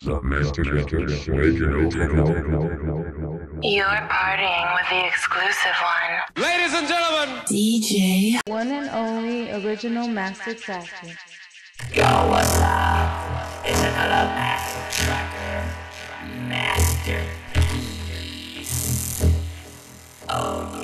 The Mastertracker Original You're partying with the exclusive one. Ladies and gentlemen, DJ. One and only original Mastertracker. Yo, what's up? It's another Mastertracker. Master. Oh,